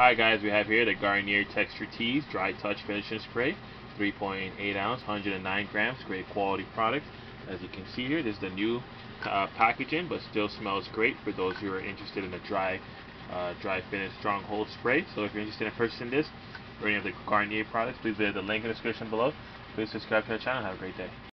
Hi guys, we have here the Garnier Texture Tease Dry Touch Finishing Spray, 3.8 ounce, 109 grams, great quality product. As you can see here, this is the new uh, packaging, but still smells great for those who are interested in the dry, uh, dry finish stronghold spray. So if you're interested in purchasing this or any of the Garnier products, please visit the link in the description below. Please subscribe to the channel. Have a great day.